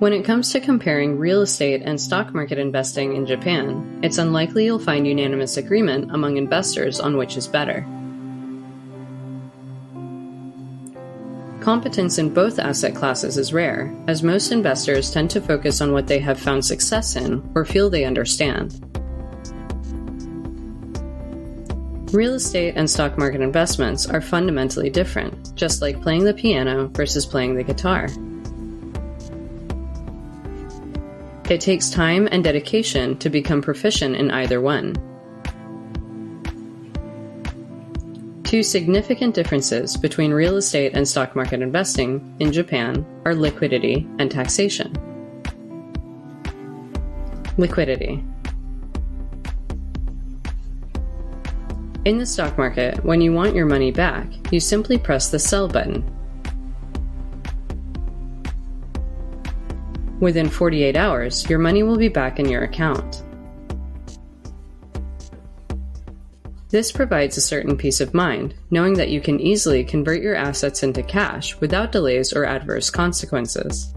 When it comes to comparing real estate and stock market investing in Japan, it's unlikely you'll find unanimous agreement among investors on which is better. Competence in both asset classes is rare, as most investors tend to focus on what they have found success in or feel they understand. Real estate and stock market investments are fundamentally different, just like playing the piano versus playing the guitar. It takes time and dedication to become proficient in either one. Two significant differences between real estate and stock market investing in Japan are liquidity and taxation. Liquidity. In the stock market, when you want your money back, you simply press the sell button Within 48 hours, your money will be back in your account. This provides a certain peace of mind, knowing that you can easily convert your assets into cash without delays or adverse consequences.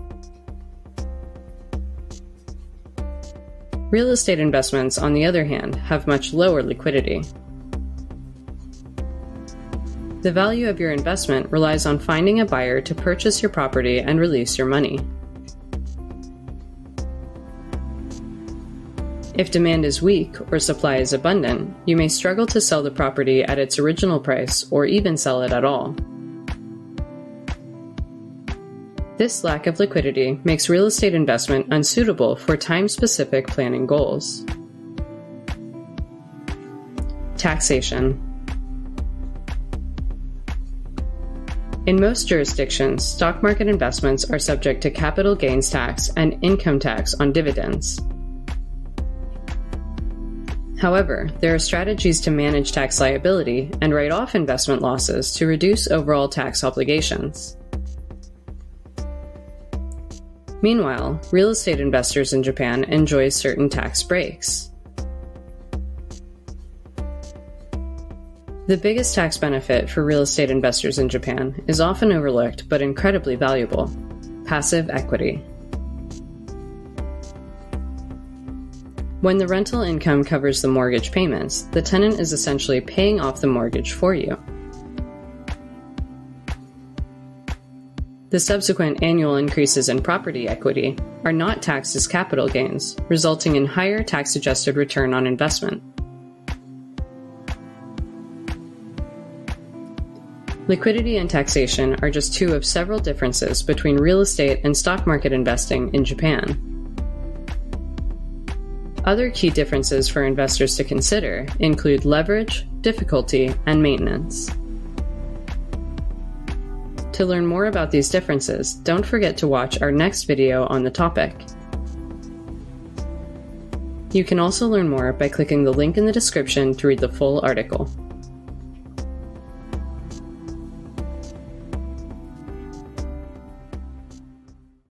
Real estate investments, on the other hand, have much lower liquidity. The value of your investment relies on finding a buyer to purchase your property and release your money. If demand is weak or supply is abundant, you may struggle to sell the property at its original price or even sell it at all. This lack of liquidity makes real estate investment unsuitable for time specific planning goals. Taxation In most jurisdictions, stock market investments are subject to capital gains tax and income tax on dividends. However, there are strategies to manage tax liability and write off investment losses to reduce overall tax obligations. Meanwhile, real estate investors in Japan enjoy certain tax breaks. The biggest tax benefit for real estate investors in Japan is often overlooked but incredibly valuable passive equity. When the rental income covers the mortgage payments, the tenant is essentially paying off the mortgage for you. The subsequent annual increases in property equity are not taxed as capital gains, resulting in higher tax adjusted return on investment. Liquidity and taxation are just two of several differences between real estate and stock market investing in Japan. Other key differences for investors to consider include leverage, difficulty, and maintenance. To learn more about these differences, don't forget to watch our next video on the topic. You can also learn more by clicking the link in the description to read the full article.